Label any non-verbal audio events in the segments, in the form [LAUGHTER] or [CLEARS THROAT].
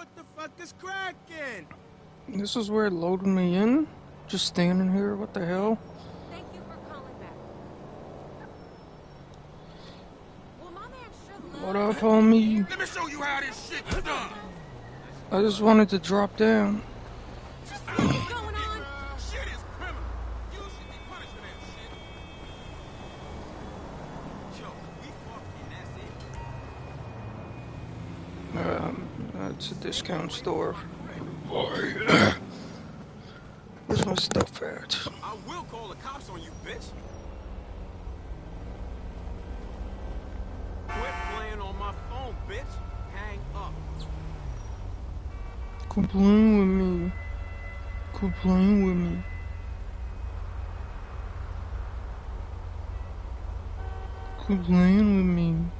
what the fuck is cracking? This is where it loaded me in? Just standing here, what the hell? Thank you for calling back. Well, my man What up, homie? Let me show you how this shit's done. I just wanted to drop down. Discount store. Boy. Where's my stuff at? I will call the cops on you, bitch. Quit playing on my phone, bitch. Hang up. Quit playing with me. Quit playing with me. Quit playing with me.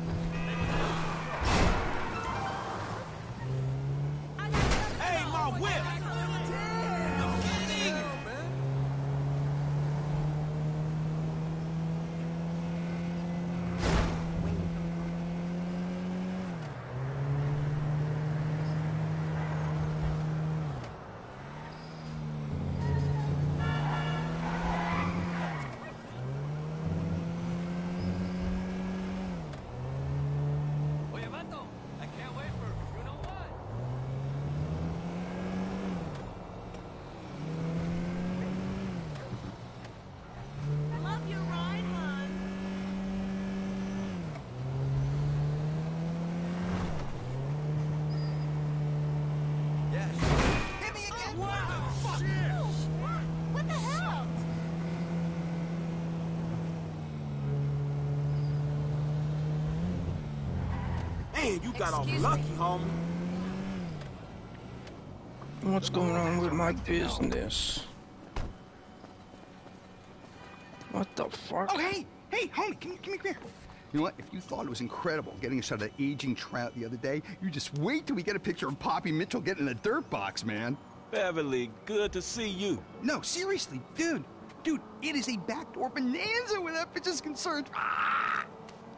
You got off lucky, me. homie. What's going on with my business? What the fuck? Oh, hey, hey, homie, come, come here, come here. You know what? If you thought it was incredible getting a shot of that aging trout the other day, you just wait till we get a picture of Poppy Mitchell getting in a dirt box, man. Beverly, good to see you. No, seriously, dude. Dude, it is a backdoor bonanza where that bitch is concerned. Ah!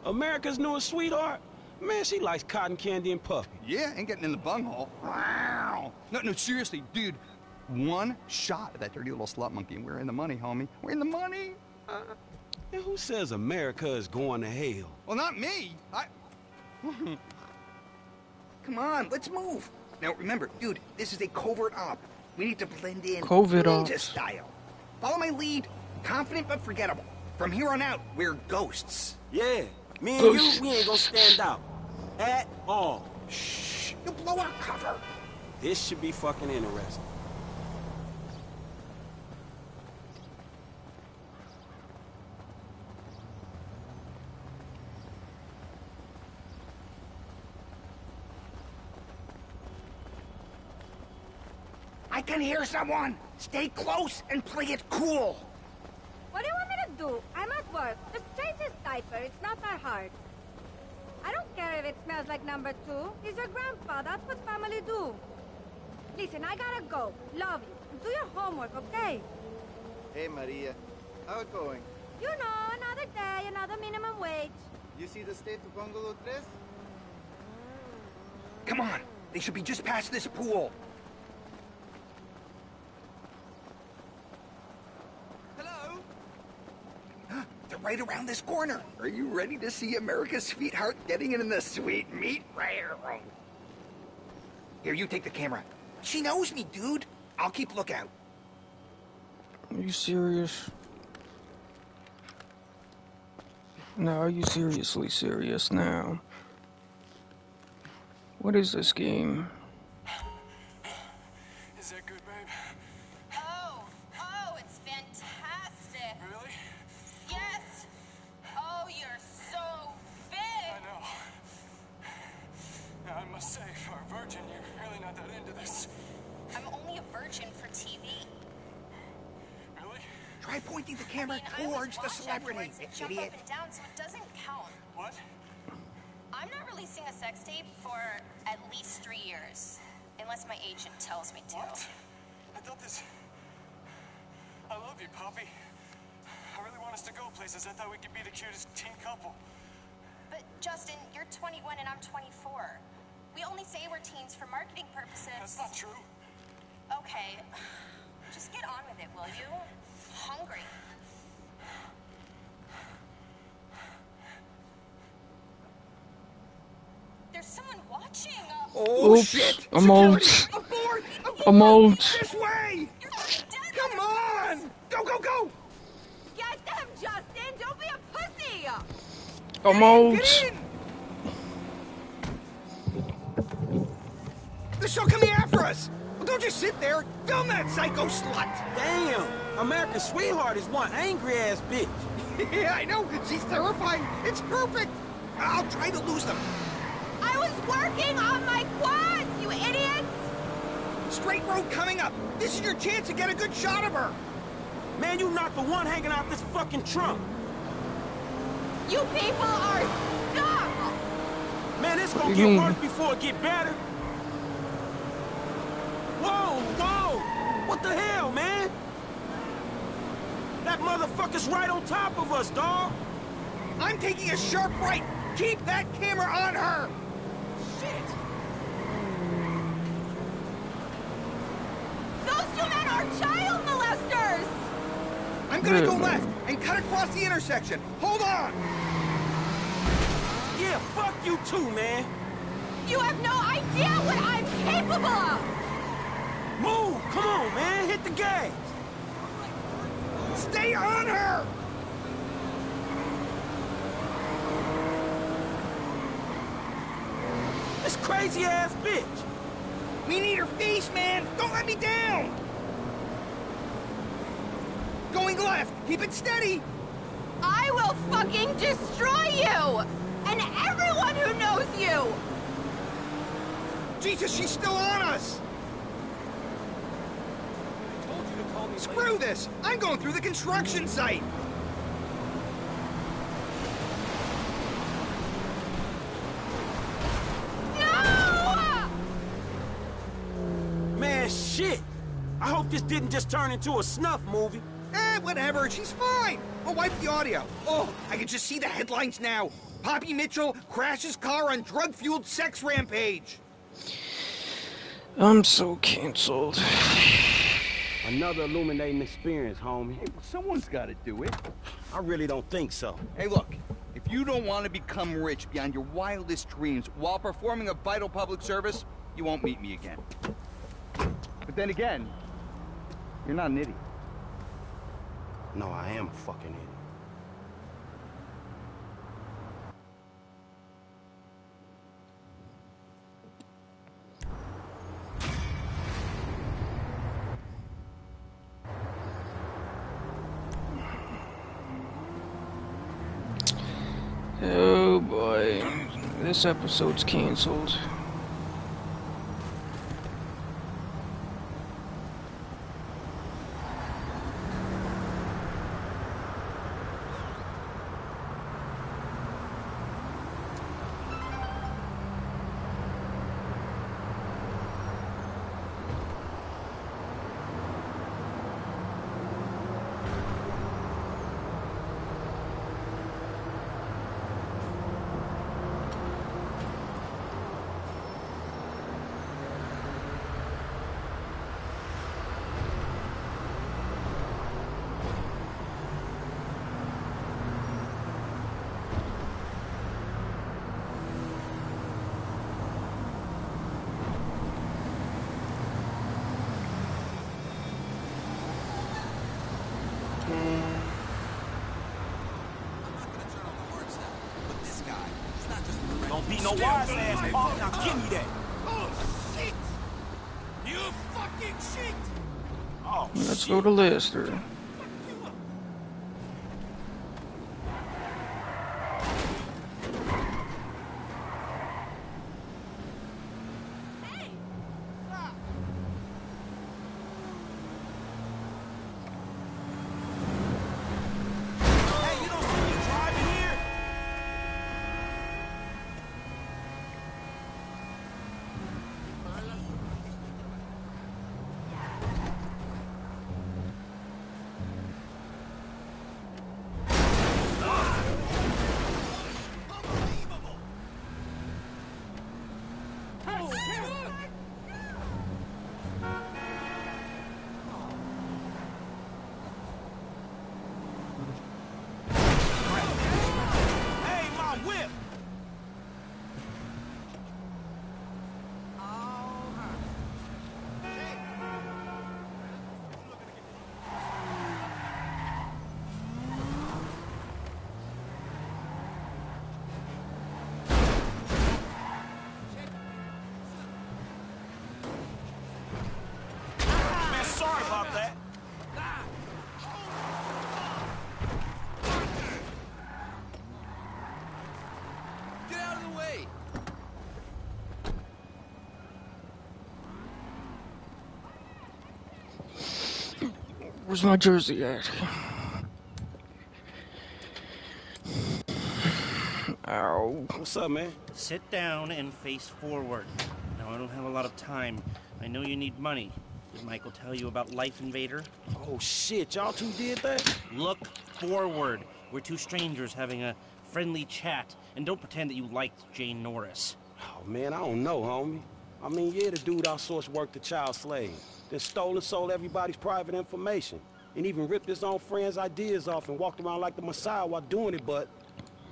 America's newest sweetheart? Man, she likes cotton candy and puppy. Yeah, and getting in the bunghole. Wow. No, no, seriously, dude. One shot at that dirty little slut monkey, and we're in the money, homie. We're in the money. Uh, and who says America is going to hell? Well, not me. I. [LAUGHS] Come on, let's move. Now remember, dude, this is a covert op. We need to blend in Covert ninja style. Follow my lead. Confident but forgettable. From here on out, we're ghosts. Yeah, me and Ghost. you, we ain't gonna stand out. At all. Shh. You blow our cover. This should be fucking interesting. I can hear someone. Stay close and play it cool. What do you want me to do? I'm at work. Just change his diaper. It's not that hard. I don't care if it smells like number two. He's your grandpa. That's what family do. Listen, I gotta go. Love you. Do your homework, okay? Hey, Maria. How it going? You know, another day, another minimum wage. You see the state of Bungalow 3? Come on. They should be just past this pool. Right around this corner. Are you ready to see America's sweetheart getting it in the sweet meat? Right. Here, you take the camera. She knows me, dude. I'll keep lookout. Are you serious? No, are you seriously serious now? What is this game? Is that good, babe? Oh, oh, it's fantastic. Really? Yes. Oh, you're so big. I know. Now, I must say, for a virgin, you're really not that into this. I'm only a virgin for TV. Really? Try pointing the I camera mean, I always towards the watch celebrity, afterwards and jump idiot. up and down, so it doesn't count. What? I'm not releasing a sex tape for at least three years, unless my agent tells me to. What? I thought this... I love you, Poppy. I really want us to go places. I thought we could be the cutest couple. But Justin, you're 21 and I'm 24. We only say we're teens for marketing purposes. That's not true. Okay, just get on with it, will you? Hungry. There's someone watching. Uh, Oh shit! I'm Security! out. Abort! Abort! I'm out. This way! you're gonna be dead. Come on! Go, go, go! I'm Get out. in! They're still coming after us! Well, don't just sit there! Film that psycho slut! Damn! American Sweetheart is one angry ass bitch. [LAUGHS] yeah, I know! She's terrifying! It's perfect! I'll try to lose them. I was working on my quads, you idiots! Straight road coming up! This is your chance to get a good shot of her! Man, you not the one hanging out this fucking trunk. You people are scum! Man, it's gonna You get worse before it get better. Whoa, whoa! What the hell, man? That motherfucker's right on top of us, dog. I'm taking a sharp right! Keep that camera on her! Shit! Those two men are child molesters! I'm gonna go left and cut across the intersection. Hold on! Yeah, fuck you too, man. You have no idea what I'm capable of! Move! Come on, man. Hit the gas. Stay on her! This crazy ass bitch. We need her face, man! Don't let me down! Going left! Keep it steady! I will fucking destroy you! And everyone who knows you! Jesus, she's still on us! I told you to call me Screw this! I'm going through the construction site! No! Man, shit. I hope this didn't just turn into a snuff movie. Whatever, she's fine! I'll wipe the audio. Oh, I can just see the headlines now. Poppy Mitchell crashes car on drug-fueled sex rampage. I'm so cancelled. Another illuminating experience, homie. Hey, someone's got to do it. I really don't think so. Hey, look. If you don't want to become rich beyond your wildest dreams while performing a vital public service, you won't meet me again. But then again, you're not an idiot. No, I am fucking idiot. Oh boy. This episode's cancelled. Wise ass punk. Now give me that. Oh, shit! You fucking shit! Oh, Let's go to Lester. Hey, you don't see me driving here? Hey, my whip! Man, sorry about that. Get out of the way! Where's my jersey at? Ow. What's up, man? Sit down and face forward. Now, I don't have a lot of time. I know you need money. Did Michael tell you about Lifeinvader? Oh, shit. Y'all two did that? Look forward. We're two strangers having a friendly chat. And don't pretend that you liked Jay Norris. Oh, man, I don't know, homie. I mean, yeah, the dude outsourced work to child slave. Then stole and sold everybody's private information. And even ripped his own friends' ideas off and walked around like the Messiah while doing it, but...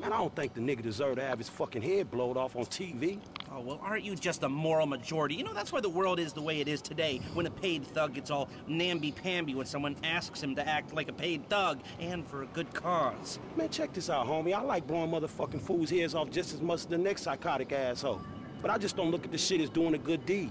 Man, I don't think the nigga deserved to have his fucking head blowed off on TV. Oh, well, aren't you just a moral majority? You know, that's why the world is the way it is today, when a paid thug gets all namby-pamby when someone asks him to act like a paid thug, and for a good cause. Man, check this out, homie. I like blowing motherfucking fools' heads off just as much as the next psychotic asshole. But I just don't look at the shit as doing a good deed.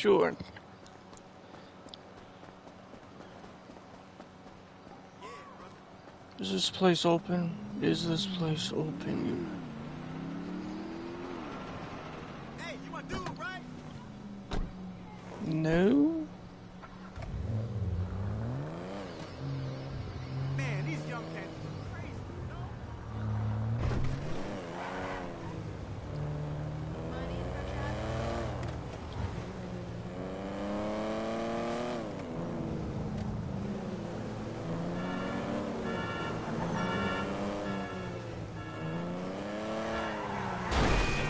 Sure. Is this place open? Is this place open? Hey, you my dude, right? No? Man, these young cats are crazy, you know?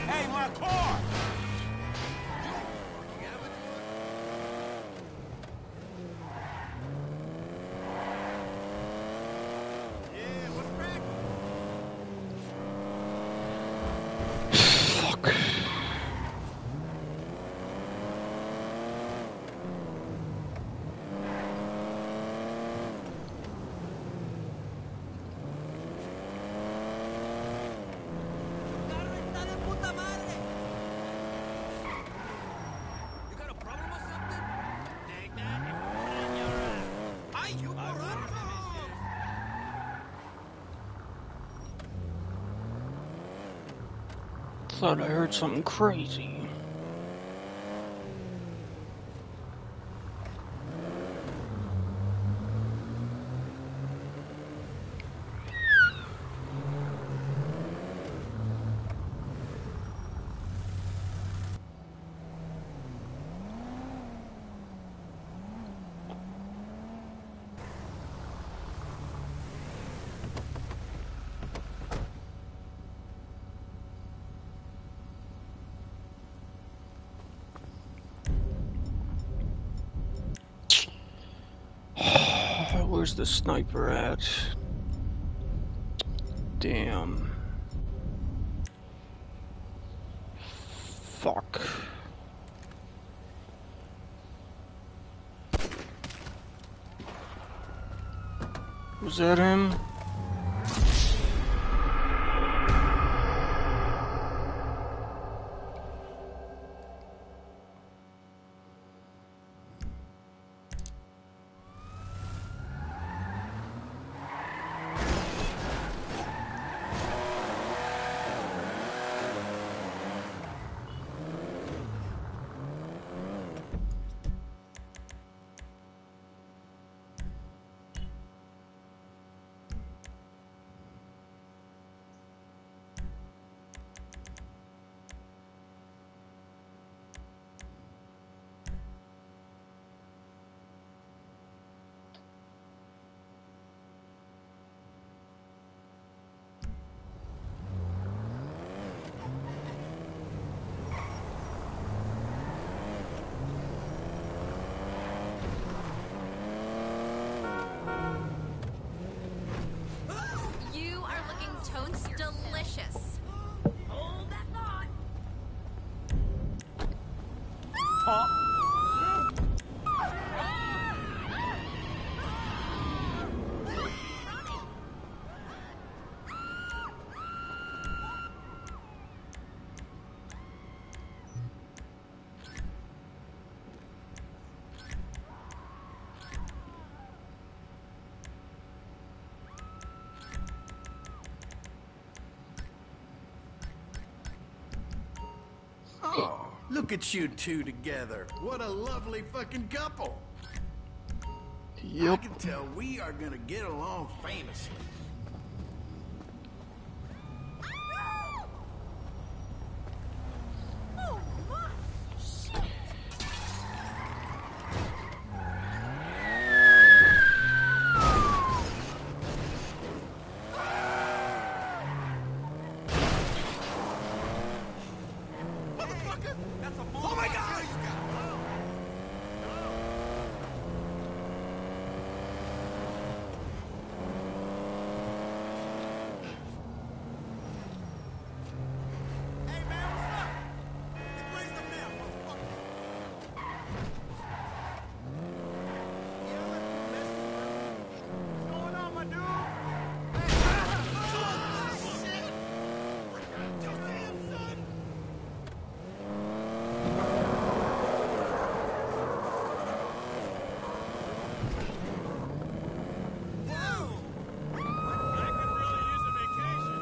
Hey, my car! Yeah, what's cracking? Fuck. Thought I heard something crazy. Where's the sniper at? Damn. Fuck. Was that him? You are looking totes delicious. Hold that thought. Oh, look at you two together. What a lovely fucking couple. I can tell we are gonna get along famously. Oh my god! Hey man, what's up? Hey, blaze them now, motherfucker. Yeah, let me mess with you. What's going on, my dude? Hey, ah, shit! Damn, son! Whoa! I could really use a vacation.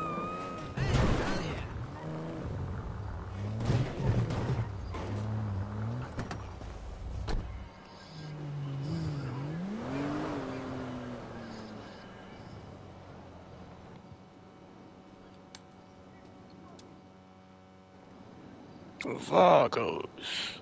Hey, hell yeah! Vagos.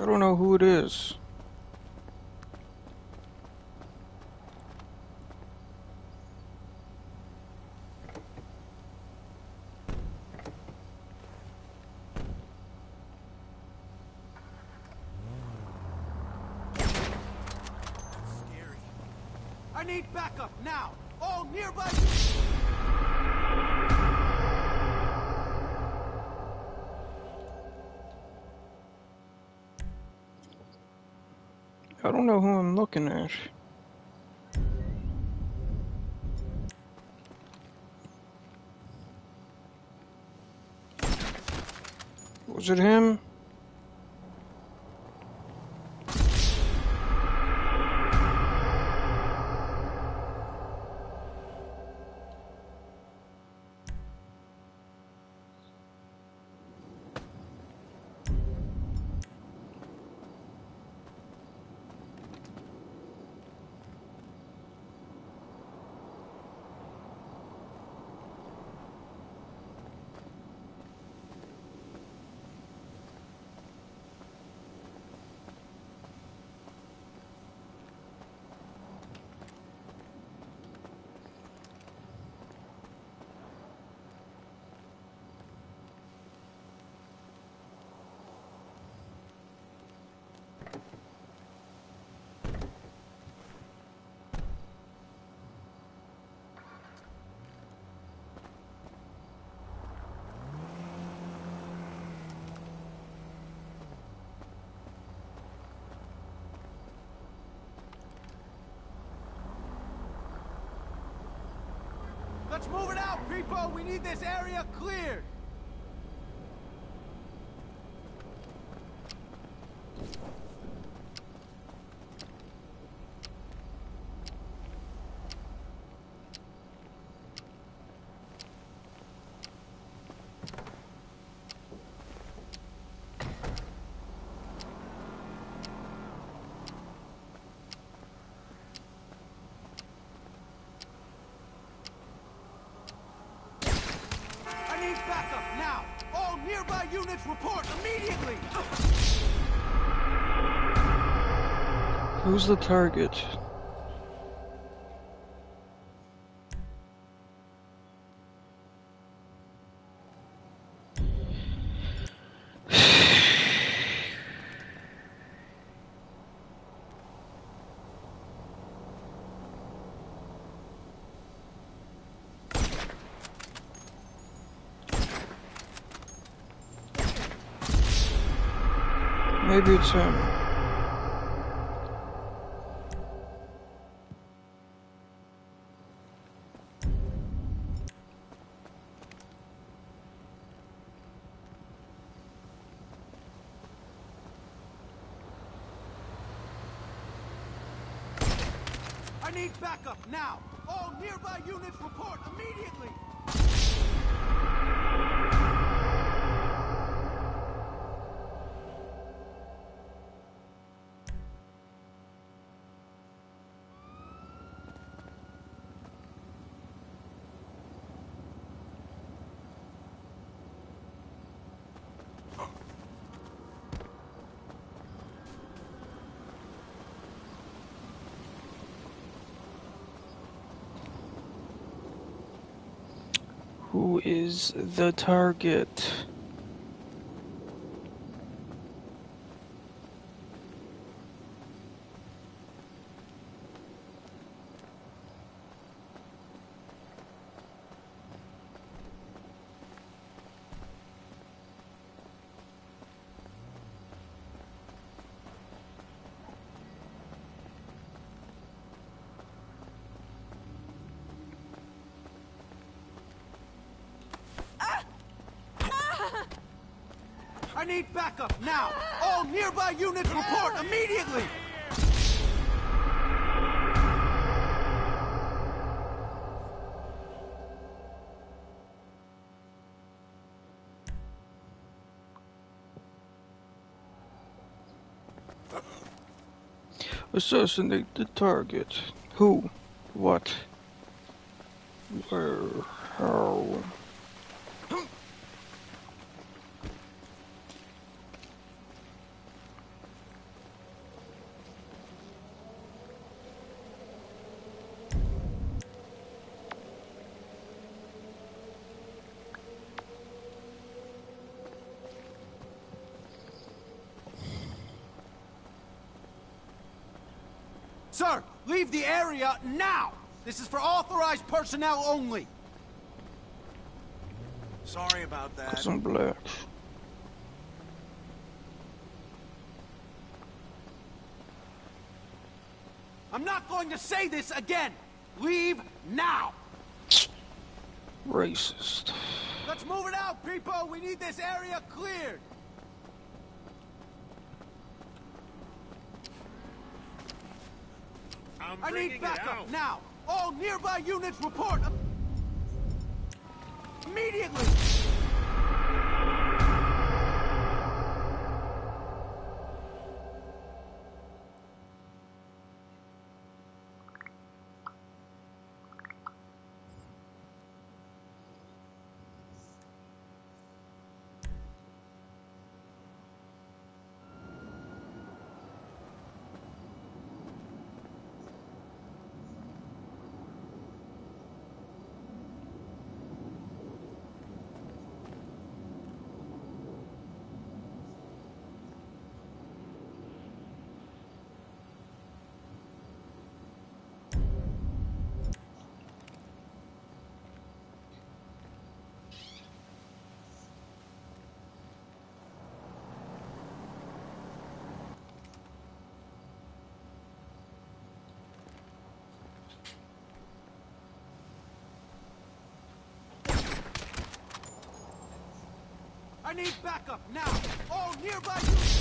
I don't know who it is. I need backup now. All nearby. I don't know who I'm looking at. It him? Let's move it out, people. We need this area cleared. I need backup now. All nearby units report immediately. Who's the target? Maybe it's him. I need backup now. All nearby units report immediately. Is the target? I need backup now. All nearby units report immediately. Assassinate the target. Who? What? Where? How? Sir, leave now! This is for authorized personnel only. Sorry about that. Some black. I'm not going to say this again. Leave now. Racist. Let's move it out, people. We need this area cleared. I need backup now. All nearby units report. Immediately. Need backup now. All nearby units.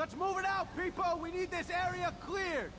Let's move it out, people. We need this area cleared.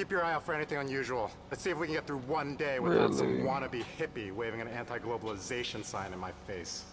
Keep your eye out for anything unusual. Let's see if we can get through one day without some wannabe hippie waving an anti-globalization sign in my face.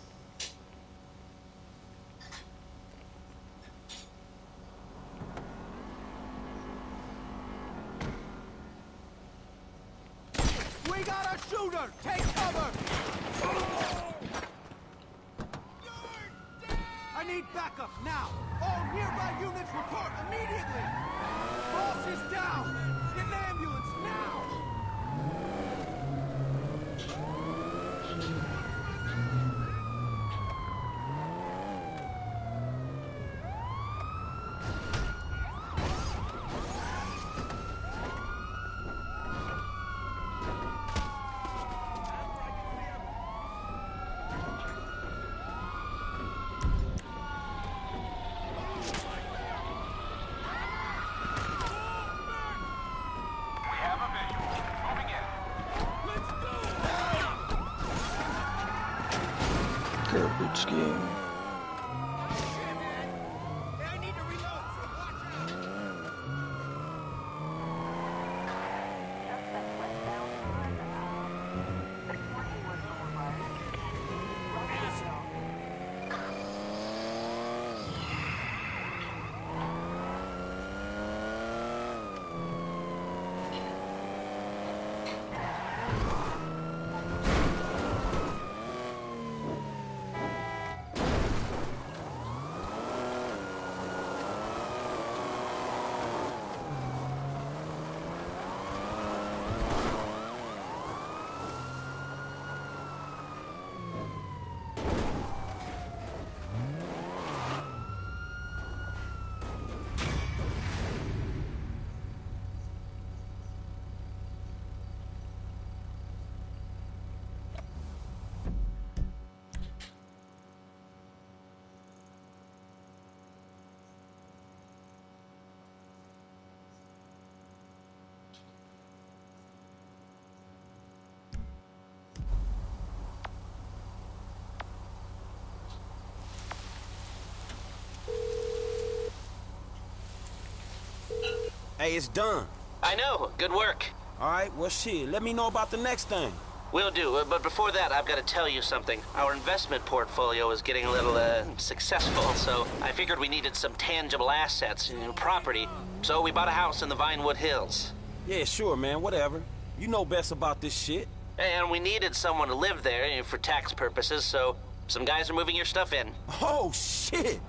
Hey, it's done. I know. Good work. All right, well, shit, let me know about the next thing. Will do, uh, but before that, I've got to tell you something. Our investment portfolio is getting a little, uh, successful, so I figured we needed some tangible assets, know, property. So we bought a house in the Vinewood Hills. Yeah, sure, man, whatever. You know best about this shit. And we needed someone to live there you know, for tax purposes, so some guys are moving your stuff in. Oh, shit!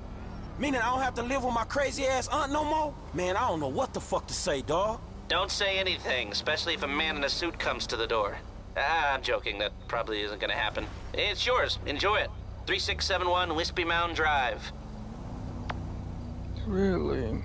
Meaning I don't have to live with my crazy ass aunt no more? Man, I don't know what the fuck to say, dawg. Don't say anything, especially if a man in a suit comes to the door. Ah, I'm joking. That probably isn't gonna happen. It's yours. Enjoy it. 3671 Whispymound Drive. Really?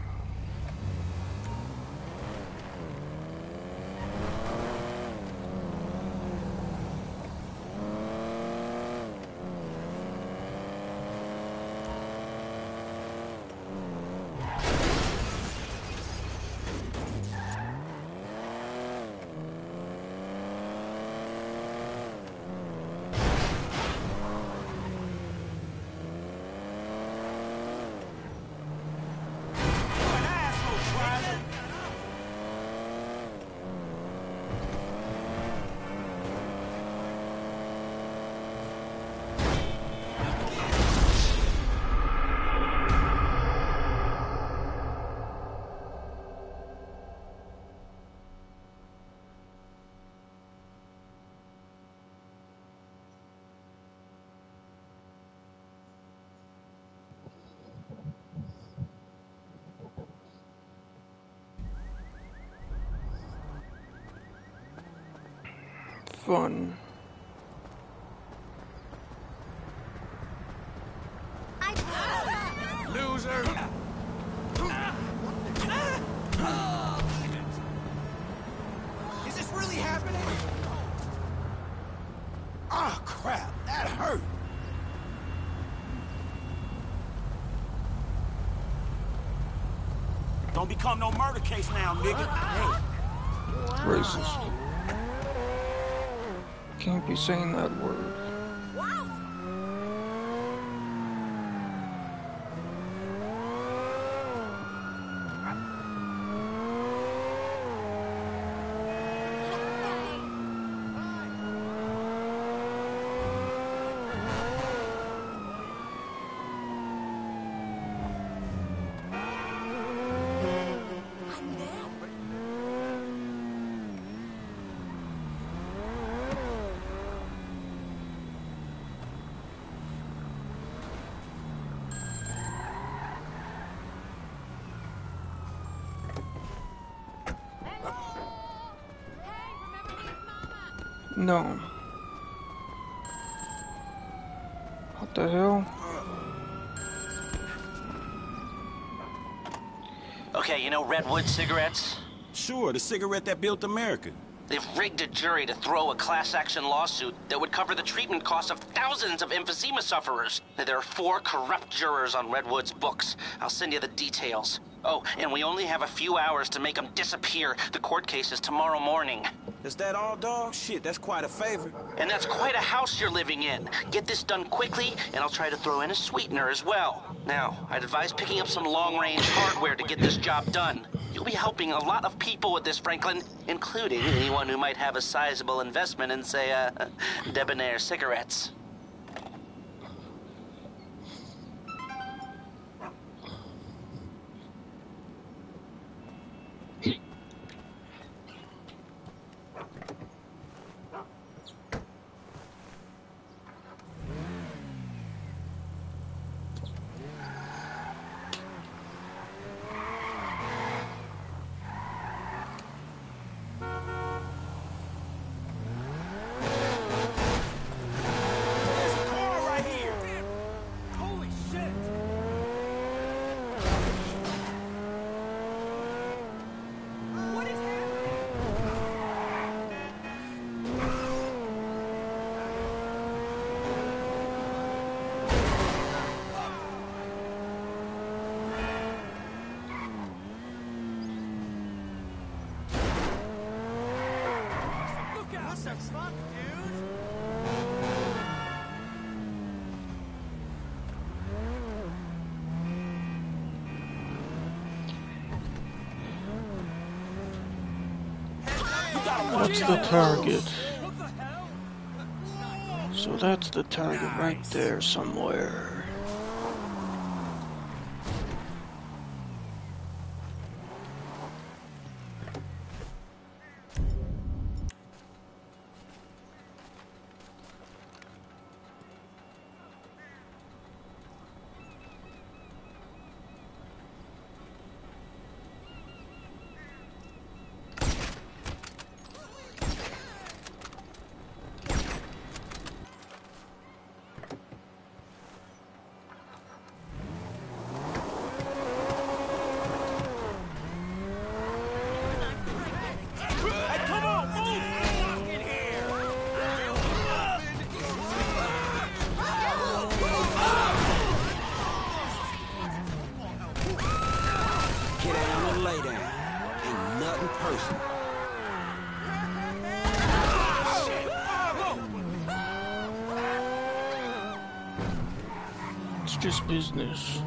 Fun. Loser! Is this really happening? Ah, crap. That hurt. Don't become no murder case now, nigga. Racist. Can't be saying that word. No. What the hell? Okay, you know Redwood cigarettes? Sure, the cigarette that built America. They've rigged a jury to throw a class action lawsuit that would cover the treatment costs of thousands of emphysema sufferers. There are four corrupt jurors on Redwood's books. I'll send you the details. Oh, and we only have a few hours to make them disappear. The court case is tomorrow morning. Is that all, dog? Shit, that's quite a favor. And that's quite a house you're living in. Get this done quickly, and I'll try to throw in a sweetener as well. Now, I'd advise picking up some long-range hardware to get this job done. You'll be helping a lot of people with this, Franklin, including anyone who might have a sizable investment in, say, uh, [LAUGHS] Debonaire cigarettes. There's a car right here! Holy shit! What is happening? Look out! What the fuck, dude? That's the target. So that's the target right there somewhere. Business.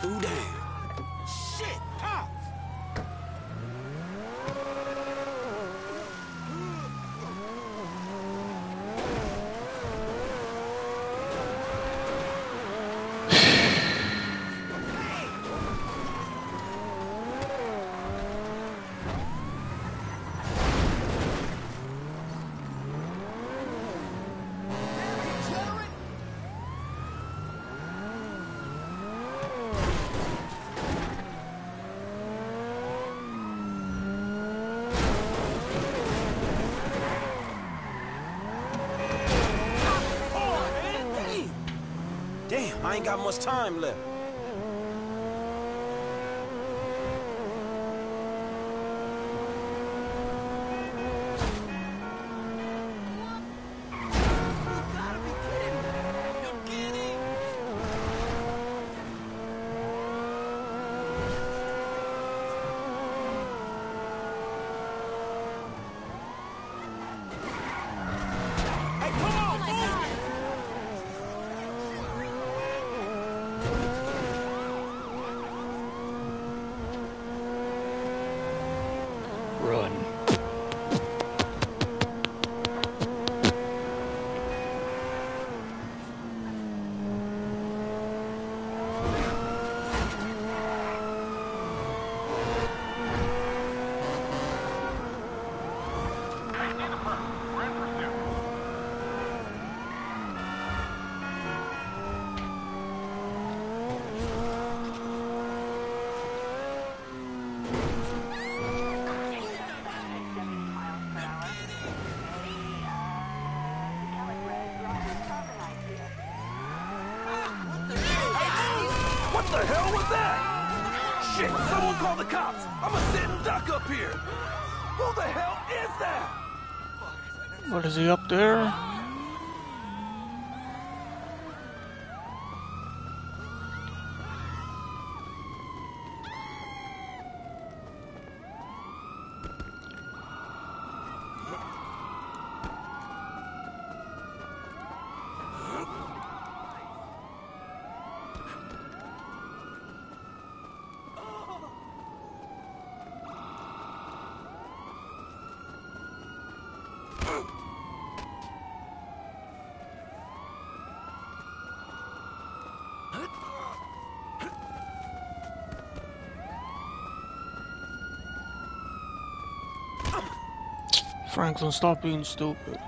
Two down. Shit! Pops! Damn, I ain't got much time left. Up there? Franklin, stop being stupid.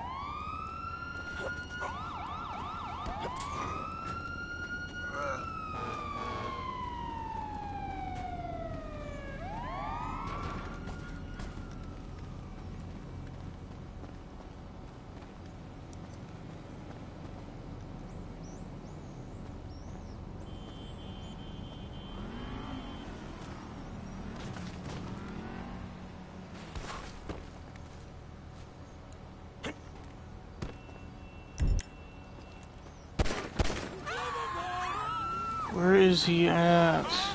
Where is he at?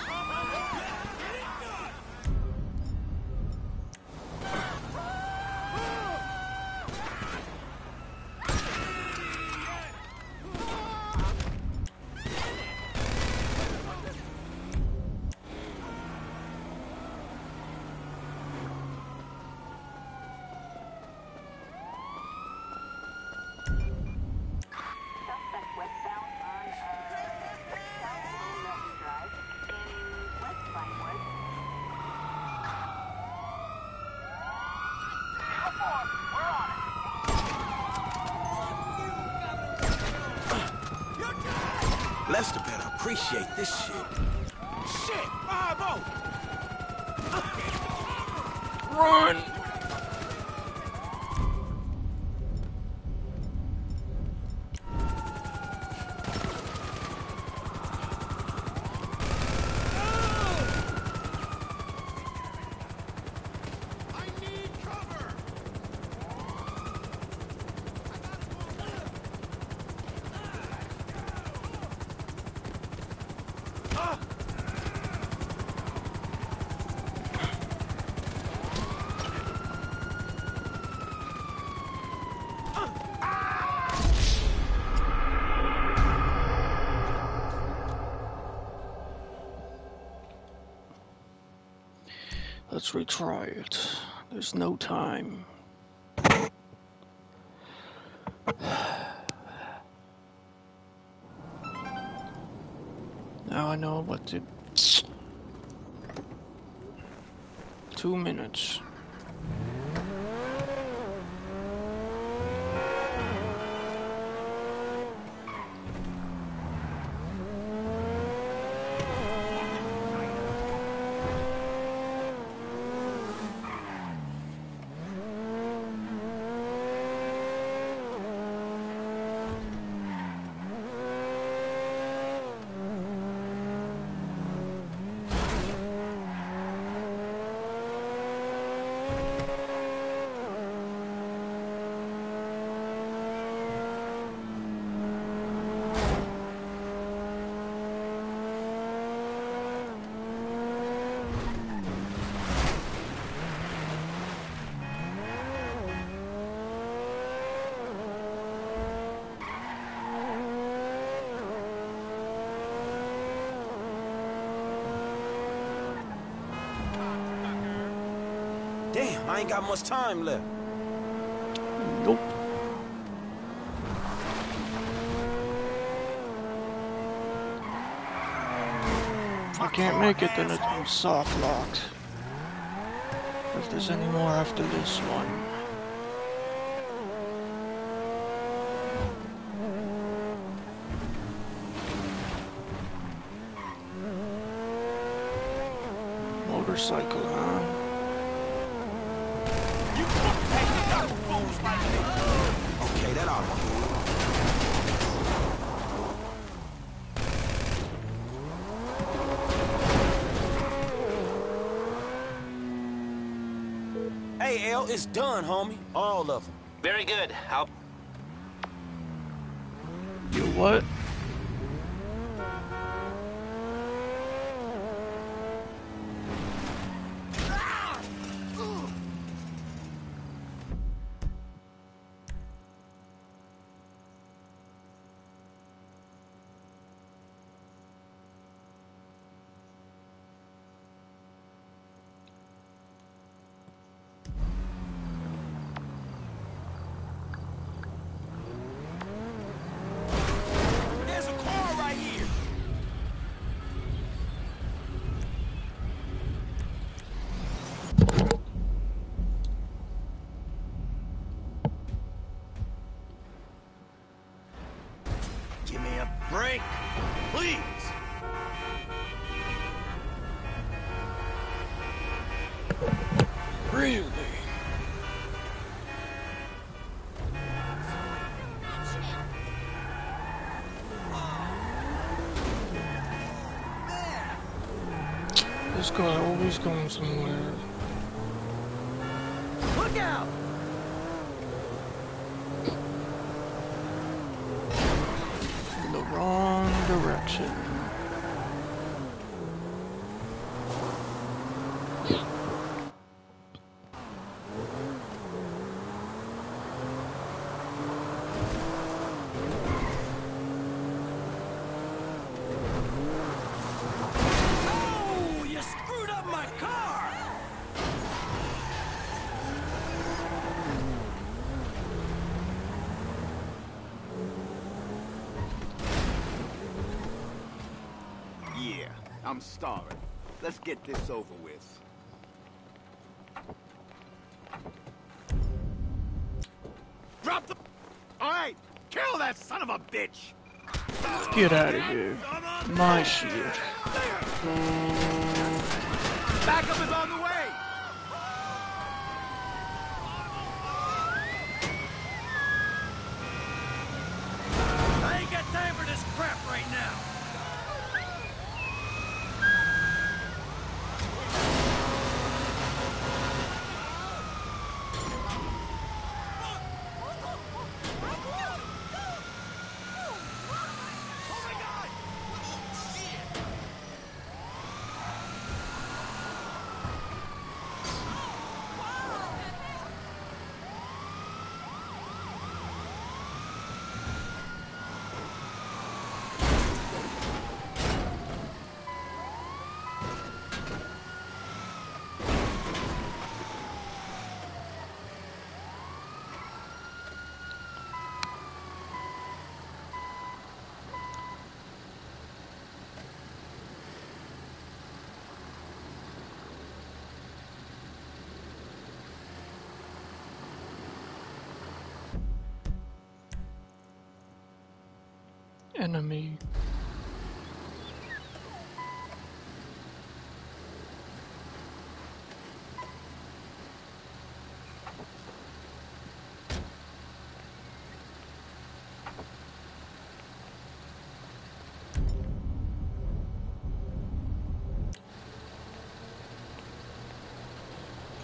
Appreciate this shit. Shit! Let's retry it. There's no time. [SIGHS] Now I know what to. Two minutes. Damn, I ain't got much time left. Nope. If I can't make it, then it's soft locked. If there's any more after this one. What? Guy always going somewhere. Look out! In the wrong direction. Oh, you screwed up my car! Yeah, I'm starving. Let's get this over with. Drop the... Alright, kill that son of a bitch! Let's Get out of here. My shit. Backup is on the way! I ain't got time for this crap right now. Enemy.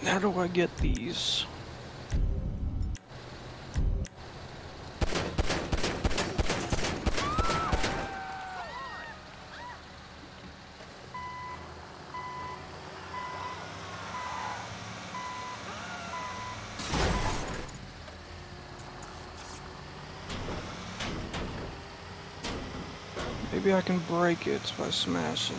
How do I get these? I can break it by smashing.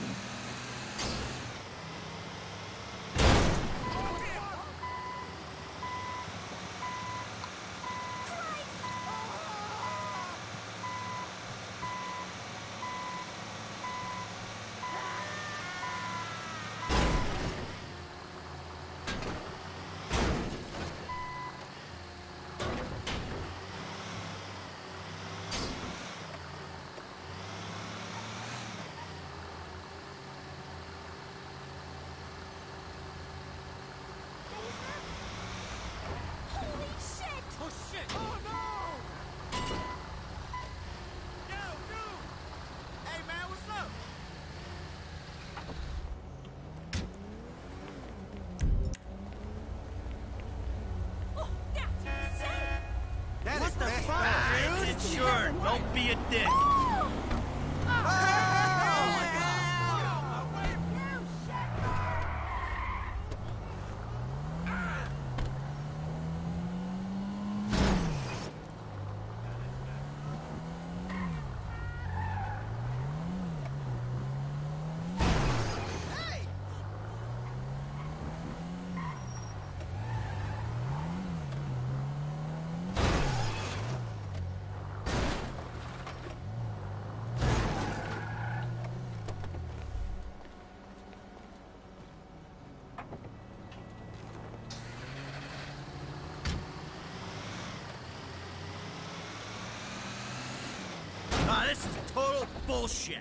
Oh shit! Oh no! Yo, dude! Hey man, what's up? what the fuck, dude? It's insured. Don't be a dick. Ah, this is total bullshit.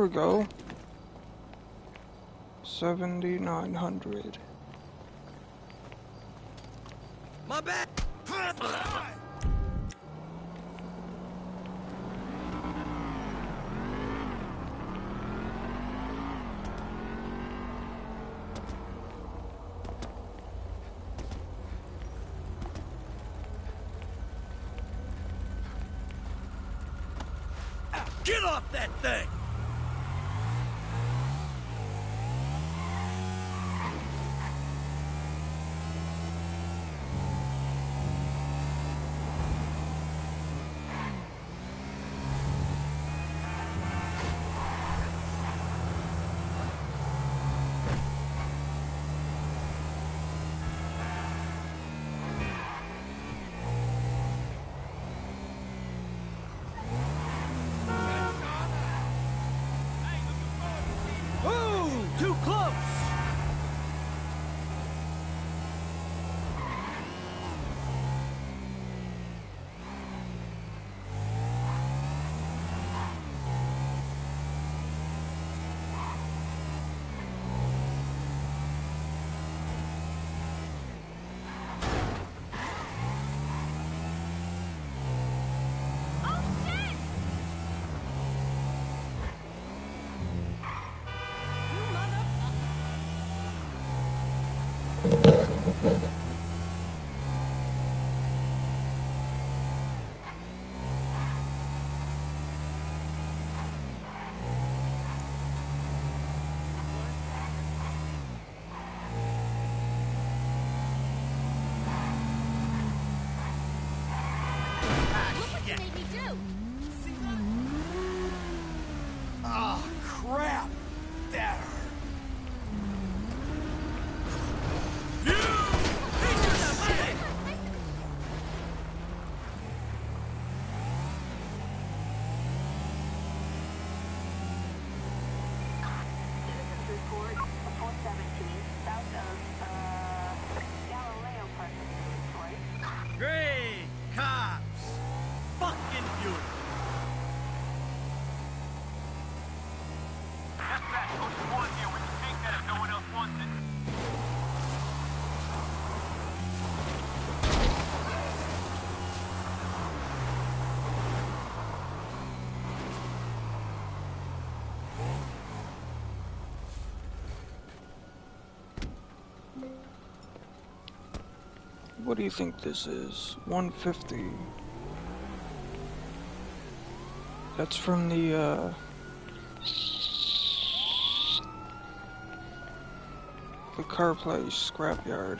we go. 7,900. My bad. Get off that thing! What do you think this is? 150. That's from the, uh... The car place, scrapyard.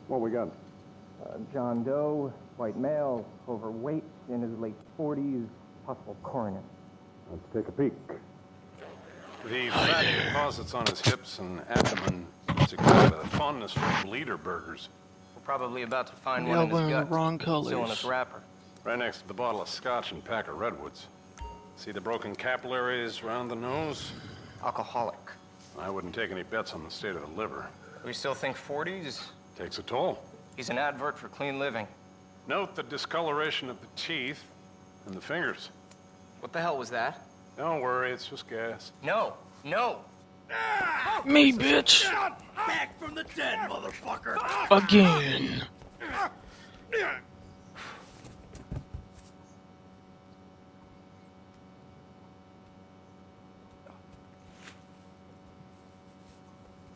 What we got? Uh, John Doe, white male, overweight, in his late 40s, possible coroner. Let's take a peek. The fat deposits on his hips and abdomen suggest a fondness for bleeder burgers. We're probably about to find Yeah, one in his the gut. wrong Still in colors. its wrapper. Right next to the bottle of scotch and pack of redwoods. See the broken capillaries around the nose? Alcoholic. I wouldn't take any bets on the state of the liver. We still think 40s? Takes a toll. He's an advert for clean living. Note the discoloration of the teeth and the fingers. What the hell was that? Don't worry, it's just gas. No, no. Me, bitch. Back from the dead, motherfucker! Again.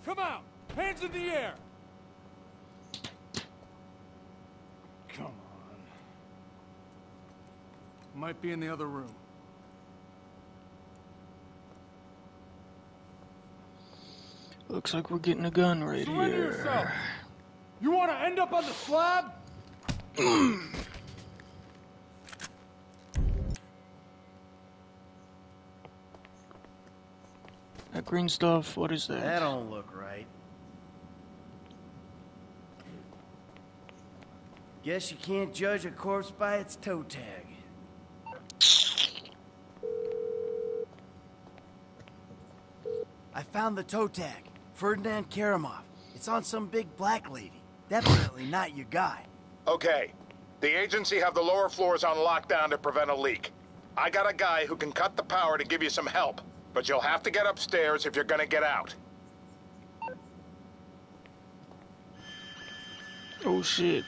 Come out! Hands in the air! Come on. Might be in the other room. Looks like we're getting a gun right Surrender here. yourself! You want to end up on the slab? [CLEARS THROAT] That green stuff, what is that? That don't look right. Guess you can't judge a corpse by its toe tag. I found the toe tag. Ferdinand Kerimov. It's on some big black lady. Definitely not your guy. Okay. The agency have the lower floors on lockdown to prevent a leak. I got a guy who can cut the power to give you some help, but you'll have to get upstairs if you're gonna get out. Oh shit.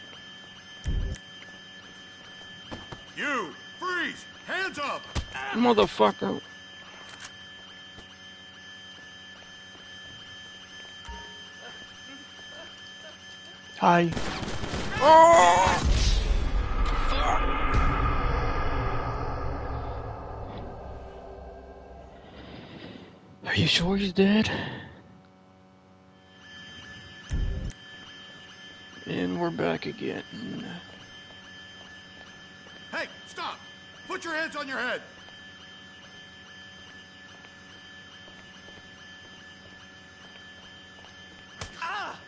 You! Freeze! Hands up! Motherfucker. Hi. Are you sure he's dead? And we're back again. Hey, stop! Put your hands on your head! Fuck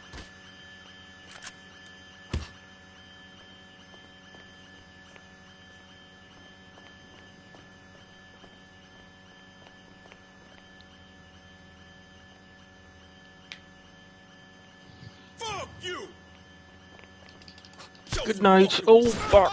Good night. Oh fuck.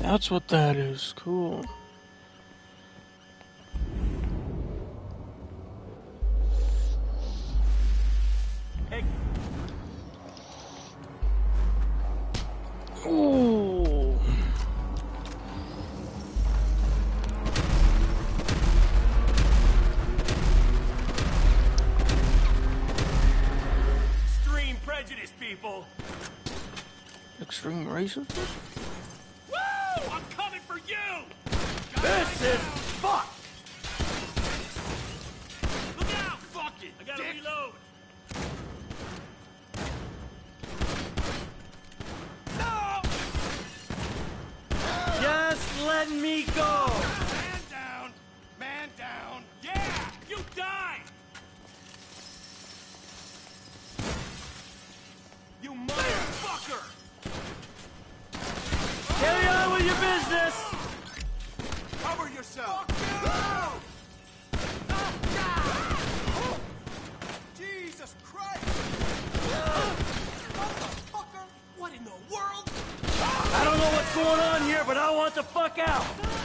That's what that is. Cool. Let me go! Man down! Man down! Yeah! You die! You motherfucker! Carry on with your business! Cover yourself! Jesus Christ! Motherfucker! What in the world? I don't know what's going on here, but I want the fuck out!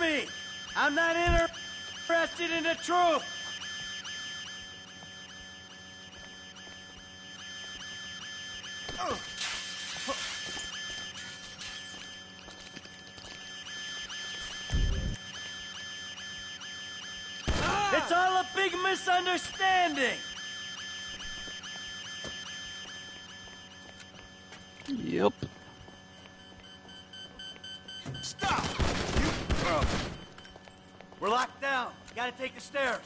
Me, I'm not interested in the truth. It's all a big misunderstanding. Gotta take the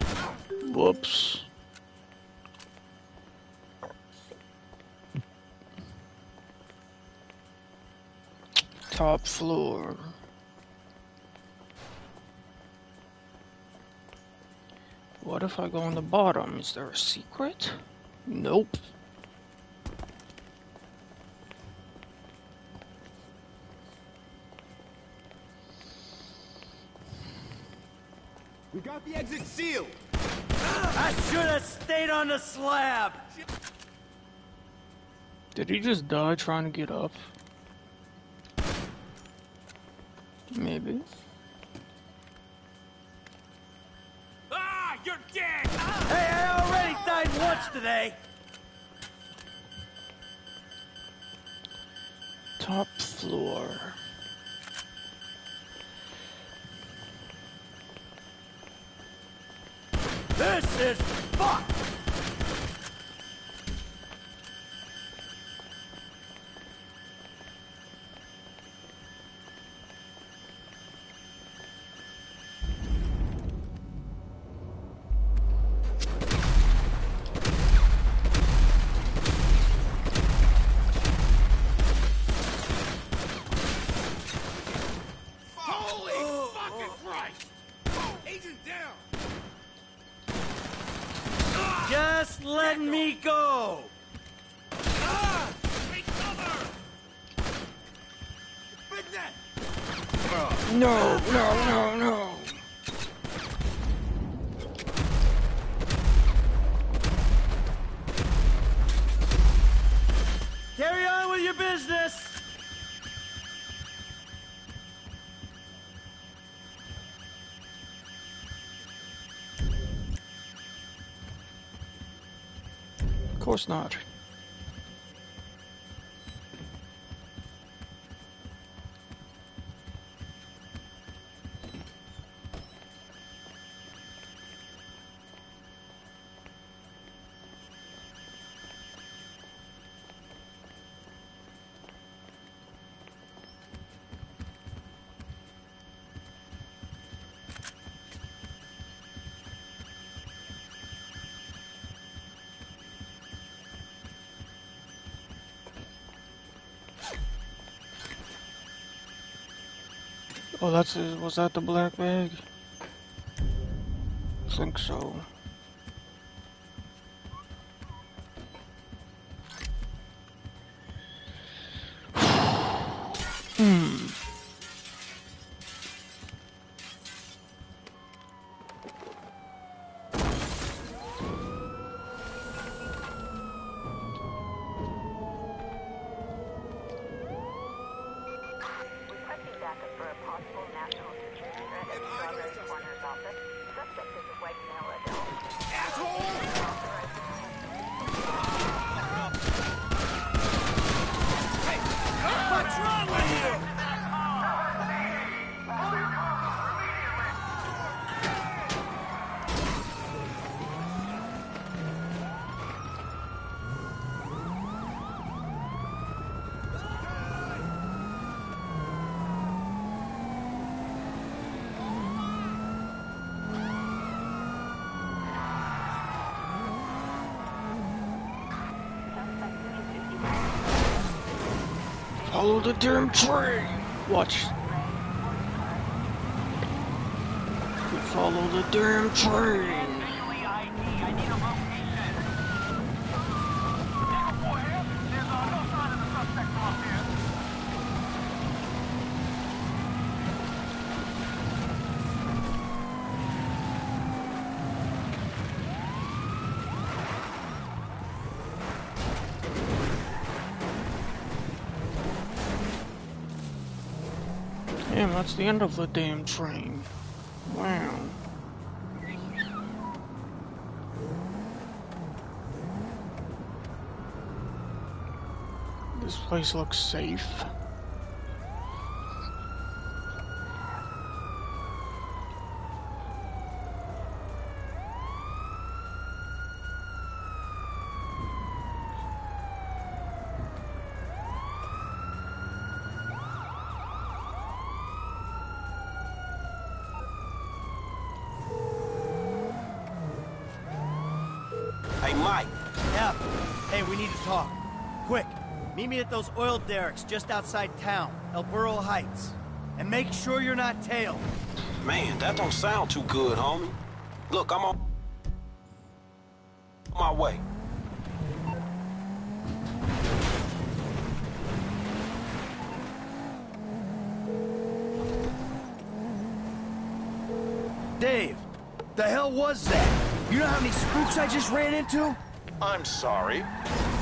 stairs. Whoops. Top floor. What if I go on the bottom? Is there a secret? Nope. We got the exit sealed. I should have stayed on the slab. Did he just die trying to get up? Maybe. Ah! You're dead! Hey, I already died once today. Top floor. This is fuck. Course not. Oh, that's was that the black bag? I think so. [SIGHS] Hmm. Follow the damn train. Watch. We follow the damn train. That's the end of the damn train. Wow. This place looks safe. Hey, Mike. F. Hey, we need to talk. Quick. Meet me at those oil derricks just outside town, El Burro Heights. And make sure you're not tailed. Man, that don't sound too good, homie. Look, I'm on my way. Dave, the hell was that? You know how many spooks I just ran into? I'm sorry.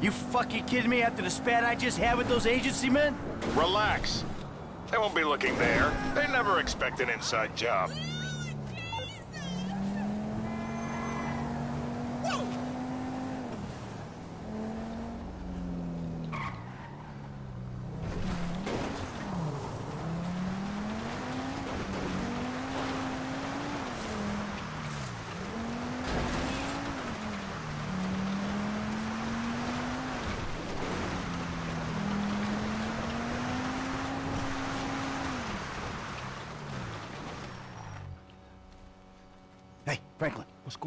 You fucking kidding me after the spat I just had with those agency men? Relax. They won't be looking there. They never expect an inside job. Hey, Franklin. What's